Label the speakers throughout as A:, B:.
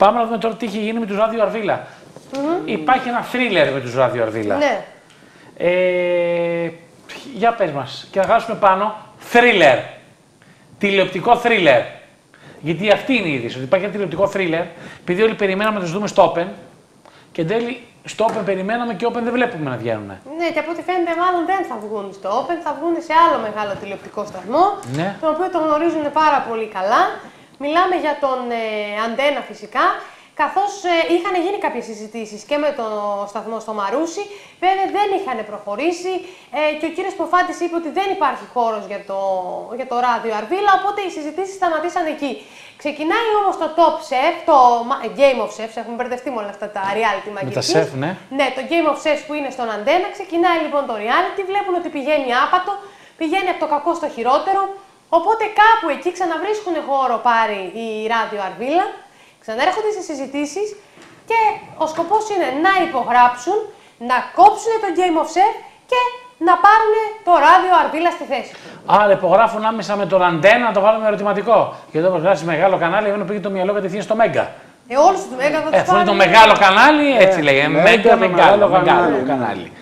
A: Πάμε να δούμε τώρα τι έχει γίνει με τους Ράδιο Αρβίλα. Υπάρχει ένα θρίλερ με τους Ράδιο Αρβίλα.
B: Ναι.
A: Ε, για πες μας και να γράψουμε πάνω θρίλερ. Τηλεοπτικό θρίλερ. Γιατί αυτή είναι η είδηση, ότι υπάρχει ένα τηλεοπτικό θρίλερ, επειδή όλοι περιμέναμε να τους δούμε στο Open και εν τέλει στο Open περιμέναμε και Open δεν βλέπουμε να βγαίνουν.
B: Ναι, και από ό,τι φαίνεται, μάλλον δεν θα βγουν στο Open, θα βγουν σε άλλο μεγάλο τηλεοπτικό σταθμό,
A: Ναι.
B: τον οποίο τον γνωρίζουν πάρα πολύ καλά. Μιλάμε για τον ε, Αντένα φυσικά, καθώς ε, είχαν γίνει κάποιες συζητήσεις και με τον σταθμό στο Μαρούσι, βέβαια δεν είχαν προχωρήσει ε, και ο κύριος Ποφάτης είπε ότι δεν υπάρχει χώρος για το, για το ράδιο Αρβίλα, οπότε οι συζητήσεις σταματήσαν εκεί. Ξεκινάει όμως το Top Chef, το μα- Game of Chefs, έχουμε μπερδευτεί με όλα αυτά τα reality
A: Με τα
B: μαγειρικής.
A: chef, ναι.
B: Ναι, το Game of Chess που είναι στον Αντένα. Ξεκινάει λοιπόν το reality. Βλέπουν ότι πηγαίνει άπατο, πηγαίνει από το κακό στο χειρότερο. Οπότε κάπου εκεί ξαναβρίσκουν χώρο πάρει η ράδιο Αρβίλα. Ξανάρχονται σε συζητήσεις και ο σκοπός είναι να υπογράψουν, να κόψουν το Game of Chess και να πάρουν το ράδιο Αρβίλα στη θέση του.
A: Άρα υπογράφουν άμεσα με τον αντένα να το βάλουμε ερωτηματικό. Γιατί όπω γράφει μεγάλο κανάλι, εμένα πήγε το μυαλό κατευθείαν στο Μέγκα.
B: Ε, όλους τους Μέγα θα
A: Ε,
B: του
A: αφού είναι το
B: πάρει.
A: μεγάλο κανάλι, έτσι λέει. Ε,
C: Μέγκα,
A: Μέγκα,
C: το
A: μεγάλο,
C: μεγάλο
A: μεγάλο
C: κανάλι, ναι.
A: κανάλι.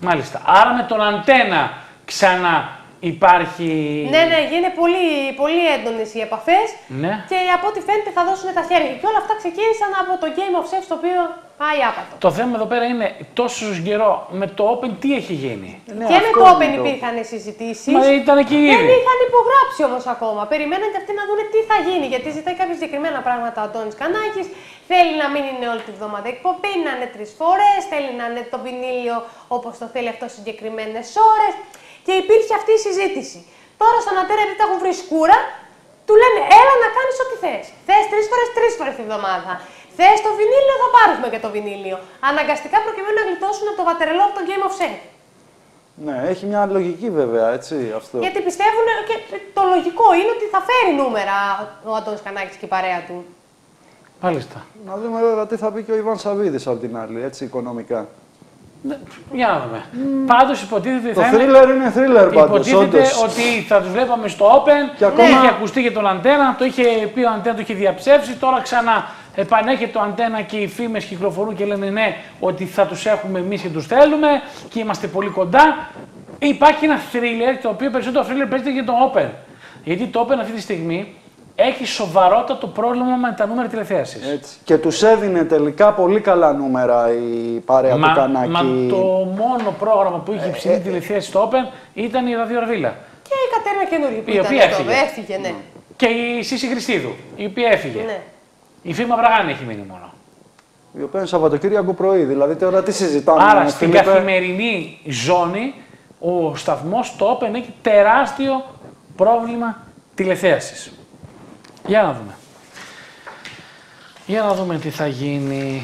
A: Μάλιστα. Άρα με τον αντένα ξανά υπάρχει.
B: Ναι, ναι, γίνεται πολύ, πολύ έντονες οι επαφές.
A: Ναι.
B: Και από ό,τι φαίνεται θα δώσουν τα χέρια. Και όλα αυτά ξεκίνησαν από το Game of Chefs το οποίο πάει άπατο.
A: Το θέμα εδώ πέρα είναι τόσος καιρό με το Open τι έχει γίνει;
C: Ναι,
B: και με
C: αυτό
B: το
C: είναι
B: Open
C: το-
B: υπήρχαν συζητήσεις.
A: Μα ήταν εκεί
B: Δεν
A: ήδη.
B: είχαν υπογράψει όμως ακόμα. Περιμέναν και αυτοί να δουν τι θα γίνει. Γιατί ζητάει κάποια συγκεκριμένα πράγματα ο Αντώνης Κανάκης. Θέλει να μην είναι όλη τη βδομάδα εκπομπή, να είναι τρεις φορές. Θέλει να είναι το βινίλιο όπως το θέλει αυτό συγκεκριμένες ώρες. Και υπήρχε αυτή η συζήτηση. Τώρα στον Ατέρα, επειδή τα έχουν βρει σκούρα, του λένε έλα να κάνεις ό,τι θες. Θες τρεις φορές, τρεις φορές τη βδομάδα. Θες το βινίλιο, θα πάρουμε και το βινίλιο. Αναγκαστικά προκειμένου να γλιτώσουν από το βατερελό από το Game of Set.
C: Ναι, έχει μια λογική βέβαια, έτσι, αυτό.
B: Γιατί πιστεύουν και το λογικό είναι ότι θα φέρει νούμερα ο Αντώνης Κανάκης και η παρέα του.
A: Μάλιστα.
C: Να δούμε βέβαια τι θα πει και ο Ιβάν Σαββίδης από την άλλη, έτσι, οικονομικά.
A: Ναι, Για να δούμε. Πάντως υποτίθεται
C: Το
A: θα είναι-
C: θρίλερ είναι θρίλερ πάντως,
A: Υποτίθεται
C: όντως.
A: ότι θα τους βλέπαμε στο Open.
C: Και ακόμα-
A: Είχε ακουστεί και τον Αντένα, το είχε πει ο Αντένα, το είχε διαψεύσει. Τώρα ξανά επανέρχεται ο Αντένα και οι φήμες κυκλοφορούν και λένε ναι, ότι θα τους έχουμε εμείς και τους θέλουμε και είμαστε πολύ κοντά. Υπάρχει ένα thriller, το οποίο περισσότερο thriller παίζεται για το Open. Γιατί το Open αυτή τη στιγμή έχει σοβαρότατο πρόβλημα με τα νούμερα τηλεθέασης.
C: Έτσι. Και τους έδινε τελικά πολύ καλά νούμερα η παρέα του
A: Μα,
C: Κανάκη.
A: μα το μόνο πρόγραμμα που είχε υψηλή τηλεθέαση στο Open ήταν η ραδιοραβίλα.
B: Και η Κατέρινα καινούργια που
A: Η
B: ήταν
A: οποία
B: εδώ,
A: έφυγε.
B: έφυγε, ναι.
A: Και η Σύση Χριστίδου, η οποία έφυγε.
B: ναι.
A: Η Φήμα Βραγάνη έχει μείνει μόνο.
C: Η οποία είναι Σαββατοκύριακο πρωί. Δηλαδή τώρα τι συζητάμε.
A: Άρα
C: ε,
A: στην
C: Φίλιππε;
A: καθημερινή ζώνη ο σταθμός το Open έχει τεράστιο πρόβλημα τηλεθέασης. Για να δούμε. Για να δούμε τι θα γίνει.